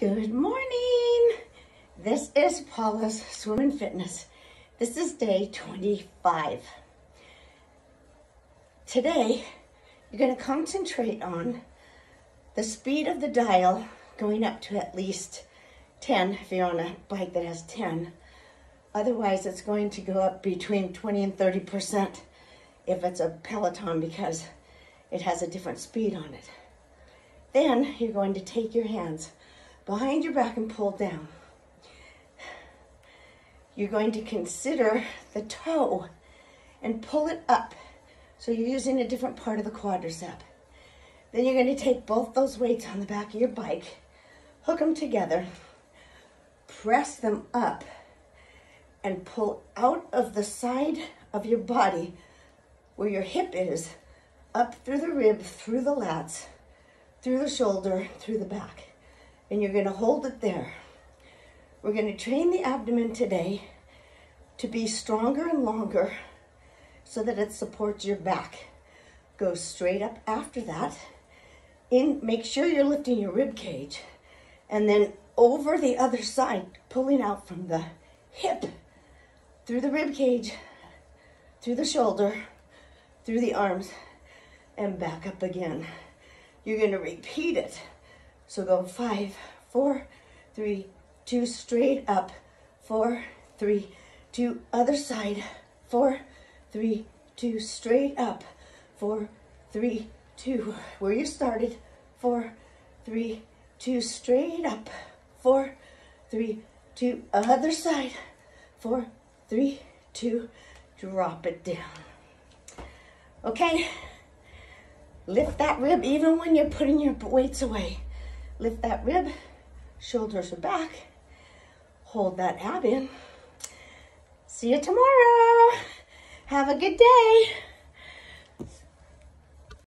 Good morning. This is Paula's Swim and Fitness. This is day 25. Today, you're going to concentrate on the speed of the dial going up to at least 10 if you're on a bike that has 10. Otherwise, it's going to go up between 20 and 30% if it's a Peloton because it has a different speed on it. Then you're going to take your hands behind your back and pull down. You're going to consider the toe and pull it up. So you're using a different part of the quadricep. Then you're going to take both those weights on the back of your bike, hook them together, press them up, and pull out of the side of your body where your hip is, up through the rib, through the lats, through the shoulder, through the back and you're gonna hold it there. We're gonna train the abdomen today to be stronger and longer so that it supports your back. Go straight up after that. In, make sure you're lifting your rib cage and then over the other side, pulling out from the hip, through the rib cage, through the shoulder, through the arms, and back up again. You're gonna repeat it so go five, four, three, two, straight up, four, three, two, other side, four, three, two, straight up, four, three, two, where you started, four, three, two, straight up, four, three, two, other side, four, three, two, drop it down. Okay, lift that rib even when you're putting your weights away. Lift that rib, shoulders are back. Hold that ab in. See you tomorrow. Have a good day.